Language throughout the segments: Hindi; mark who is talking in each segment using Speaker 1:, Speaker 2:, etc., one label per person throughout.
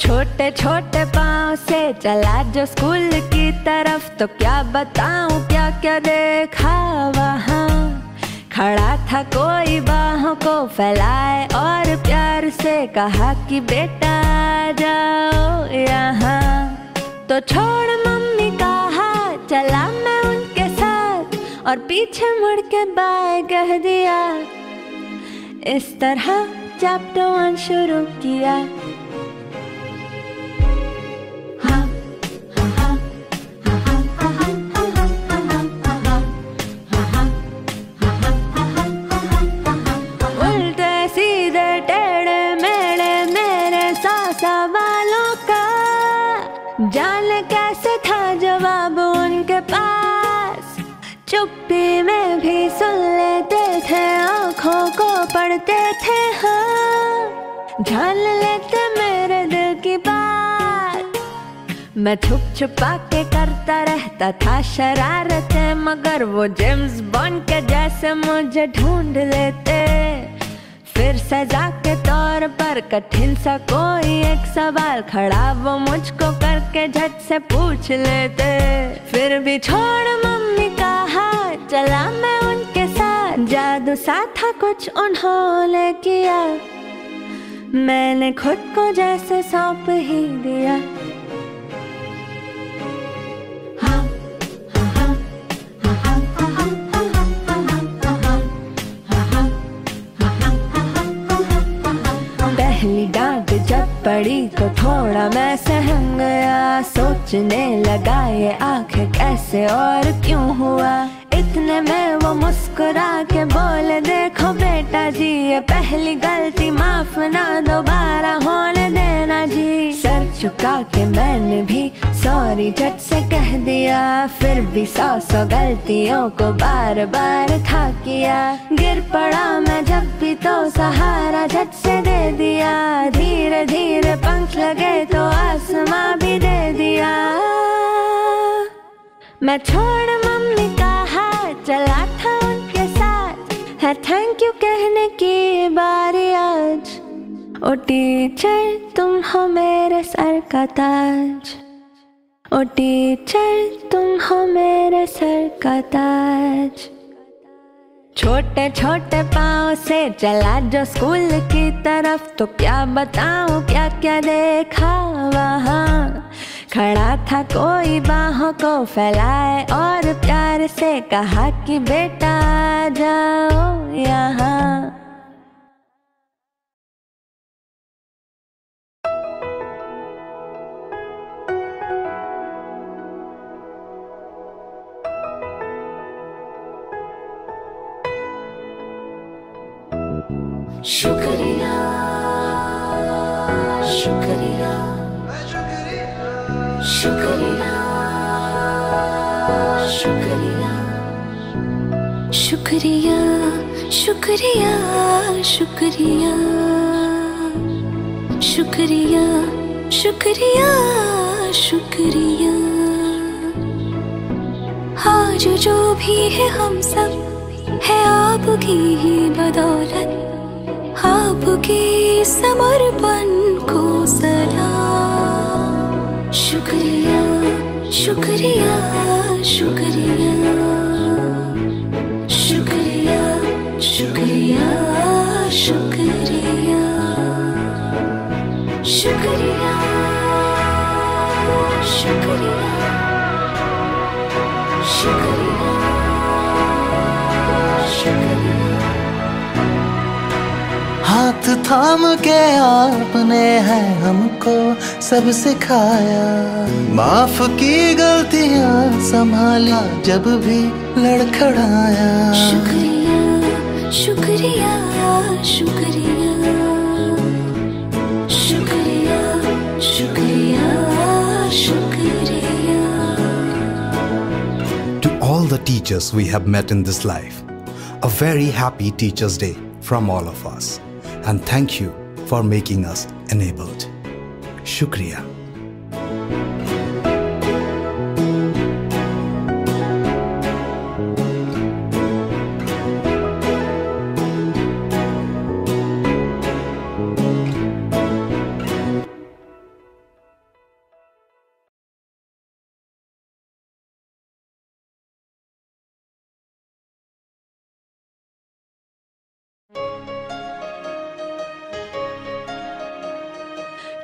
Speaker 1: छोटे छोटे पाँव से चला जो स्कूल की तरफ़ तो क्या बताऊँ, क्या क्या देखा वहाँ? खड़ा था कोई बाहों को फैलाए और प्यार से कहा कि बेटा जाओ यहाँ। तो छोड़ मम्मी का हाथ चला मैं उनके साथ और पीछे मुड़ के बाय कह दिया। इस तरह चैप्टर वन शुरू किया। चुप्पी में भी सुन लेते थे, आँखों को पढ़ते थे हाँ। जान लेते मेरे दिल की बात। मैं छुप छुपा के करता रहता था शरारतें, मगर वो जेम्स बॉन्ड के जैसे मुझे ढूंढ लेते। फिर सजा के तौर पर कठिन सा कोई एक सवाल खड़ा, वो मुझको करके झट से पूछ लेते। फिर भी छोड़ चला मैं उनके साथ। जादू सा था कुछ उन्होंने किया। मैंने खुद को जैसे सौंप ही दिया। पड़ी तो थोड़ा मैं सहम गया। सोचने लगा, ये आखिर कैसे और क्यों हुआ? इतने में वो मुस्कुरा के बोले, देखो बेटा जी, ये पहली गलती माफ़ ना दोबारा होने देना जी। सर चुका के मैंने भी सॉरी झट से कह दिया, फिर भी सौ सौ गलतियों को बार बार था किया। गिर पड़ा मैं जब भी तो सहारा झट से दे दिया। धीरे धीरे पंख लगे तो आसमां भी दे दिया। मैं छोड़ मम्मी का चला था उनके साथ। है थैंक यू कहने की बारी आज। ओ टीचर तुम हो मेरे सर का ताज। ओ टीचर तुम हो मेरे सर का ताज। छोटे छोटे पाँव से चला जो स्कूल की तरफ़। तो क्या बताऊँ, क्या क्या देखा वहाँ? खड़ा था कोई बाहों को फैलाए और प्यार से कहा कि बेटा जाओ यहाँ।
Speaker 2: शुक्रिया शुक्रिया। शुक्रिया। शुक्रिया। शुक्रिया शुक्रिया शुक्रिया। शुक्रिया शुक्रिया शुक्रिया। आज जो भी है हम सब, है आपकी ही बदौलत। आपके समर्पण को सलाम शुक्रिया शुक्रिया। शुक्रिया शुक्रिया शुक्रिया शुक्रिया शुक्रिया शुक्रिया शुक्रिया शुक्रिया।
Speaker 3: हाथ थाम के आपने है हमको सब सिखाया माफ की गलतियां संभाला जब भी लड़खड़ाया
Speaker 2: शुक्रिया शुक्रिया शुक्रिया शुक्रिया शुक्रिया शुक्रिया
Speaker 4: To all the teachers we have met in this life, a very happy Teachers' Day from all of us. And thank you for making us enabled. Shukriya.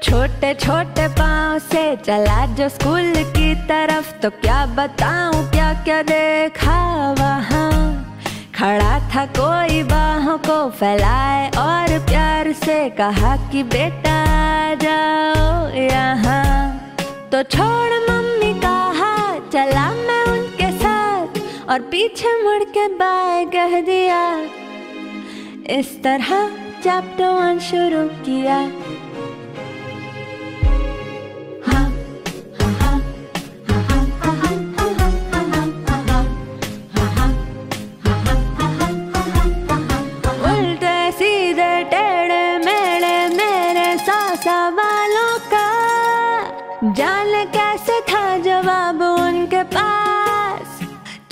Speaker 1: छोटे छोटे पाँव से चला जो स्कूल की तरफ़ तो क्या बताऊँ, क्या क्या देखा वहाँ? खड़ा था कोई बाहों को फैलाए और प्यार से कहा कि बेटा जाओ यहाँ। तो छोड़ मम्मी कहा चला मैं उनके साथ और पीछे मुड़ के बाय कह दिया। इस तरह चैप्टर वन शुरू किया।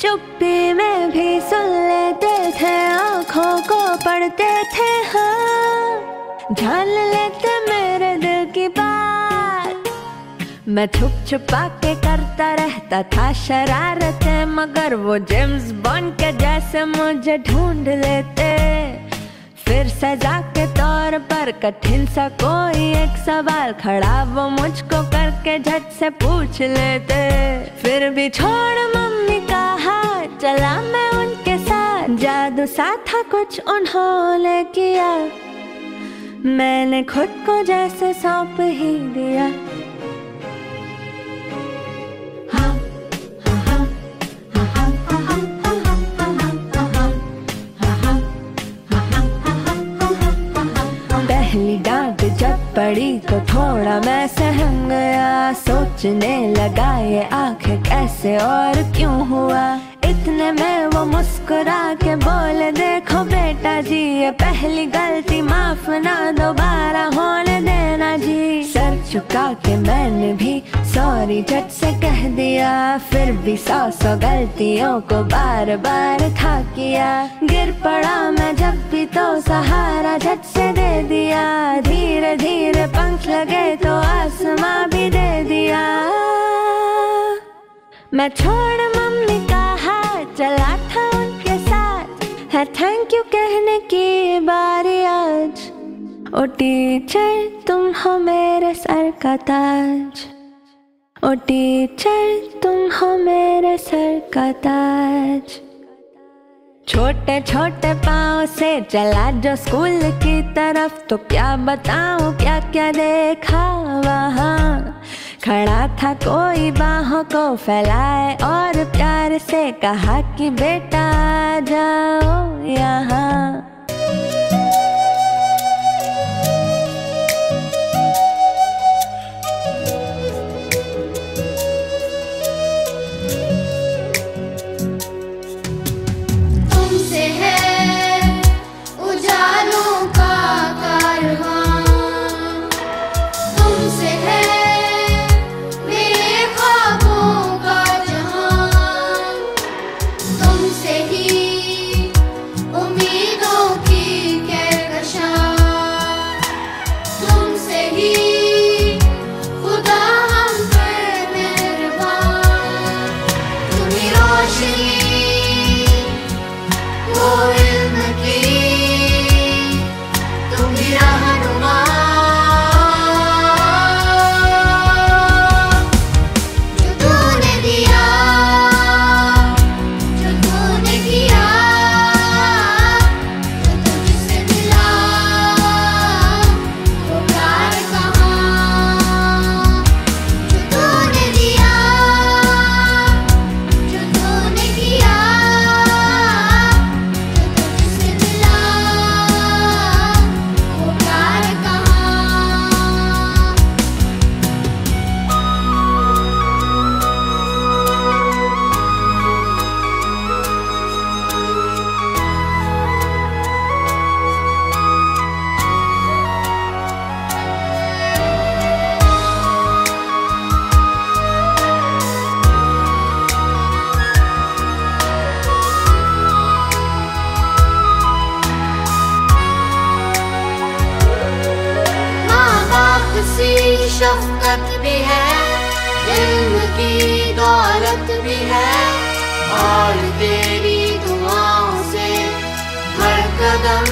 Speaker 1: चुप्पी में भी सुन लेते थे, आँखों को पढ़ते थे हाँ। जान लेते मेरे दिल की बात। मैं छुप छुपा के करता रहता था शरारतें, मगर वो जेम्स बॉन्ड के जैसे मुझे ढूंढ लेते। फिर सजा के तौर पर कठिन सा कोई एक सवाल खड़ा, वो मुझको करके झट से पूछ लेते। फिर भी छोड़ मम्मी कहा, चला मैं उनके साथ। जादू सा था कुछ उन्होंने किया। मैंने खुद को जैसे सौंप ही दिया। पड़ी तो थोड़ा मैं सहम गया। सोचने लगा ये आखिर कैसे और क्यों हुआ? इतने में वो मुस्कुरा के बोले, देखो बेटा जी, ये पहली गलती माफ़ ना, दोबारा होने देना जी। सर झुका के मैंने भी सॉरी झट से कह दिया। फिर भी सौ सौ गलतियों को बार बार था किया। गिर पड़ा मैं जब तो सहारा झट से दे दिया। धीरे धीरे पंख लगे तो आसमां भी दे दिया। मैं छोड़ मम्मी कहा चला था उनके साथ। है थैंक यू कहने की बारी आज। ओ टीचर तुम हो मेरे सर का ताज। ओ टीचर तुम हो मेरे सर का ताज। छोटे छोटे पाँव से चला जो स्कूल की तरफ़। तो क्या बताऊँ, क्या क्या देखा वहाँ। खड़ा था कोई बाहों को फैलाए और प्यार से कहा कि, बेटा जाओ यहाँ।
Speaker 5: शफकत भी है दिल की दौलत भी है और तेरी दुआओं से हर कदम